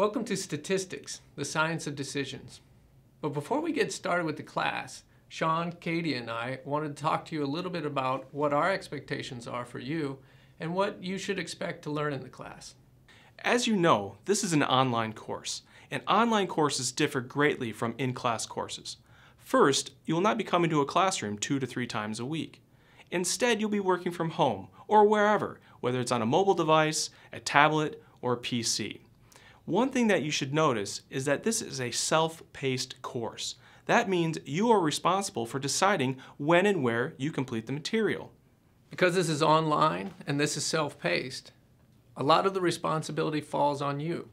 Welcome to Statistics, the Science of Decisions. But before we get started with the class, Sean, Katie, and I wanted to talk to you a little bit about what our expectations are for you and what you should expect to learn in the class. As you know, this is an online course, and online courses differ greatly from in-class courses. First, you will not be coming to a classroom two to three times a week. Instead, you'll be working from home or wherever, whether it's on a mobile device, a tablet, or a PC. One thing that you should notice is that this is a self-paced course. That means you are responsible for deciding when and where you complete the material. Because this is online and this is self-paced, a lot of the responsibility falls on you.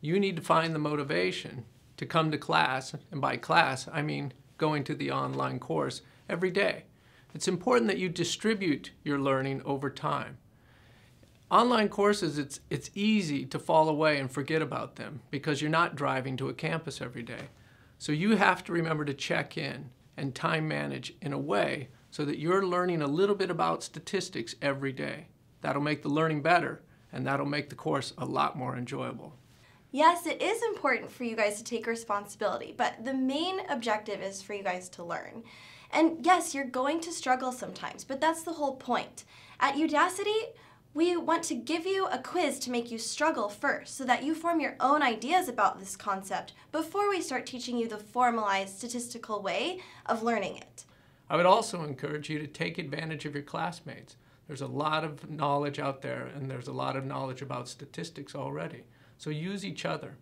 You need to find the motivation to come to class, and by class, I mean going to the online course every day. It's important that you distribute your learning over time. Online courses, it's, it's easy to fall away and forget about them because you're not driving to a campus every day. So you have to remember to check in and time manage in a way so that you're learning a little bit about statistics every day. That'll make the learning better and that'll make the course a lot more enjoyable. Yes, it is important for you guys to take responsibility, but the main objective is for you guys to learn. And yes, you're going to struggle sometimes, but that's the whole point. At Udacity, we want to give you a quiz to make you struggle first so that you form your own ideas about this concept before we start teaching you the formalized statistical way of learning it. I would also encourage you to take advantage of your classmates. There's a lot of knowledge out there and there's a lot of knowledge about statistics already. So use each other.